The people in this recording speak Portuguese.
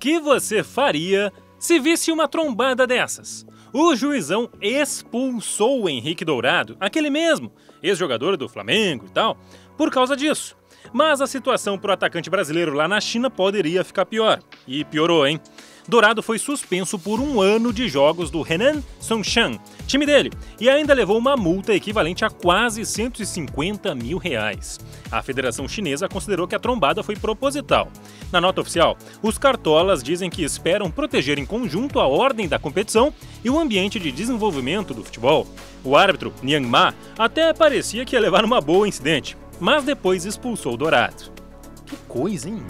que você faria se visse uma trombada dessas? O juizão expulsou o Henrique Dourado, aquele mesmo, ex-jogador do Flamengo e tal, por causa disso. Mas a situação para o atacante brasileiro lá na China poderia ficar pior. E piorou, hein? Dourado foi suspenso por um ano de jogos do Henan Songshan, time dele, e ainda levou uma multa equivalente a quase 150 mil reais. A Federação Chinesa considerou que a trombada foi proposital. Na nota oficial, os cartolas dizem que esperam proteger em conjunto a ordem da competição e o ambiente de desenvolvimento do futebol. O árbitro, Niang Ma, até parecia que ia levar uma boa incidente, mas depois expulsou Dourado. Que coisa, hein?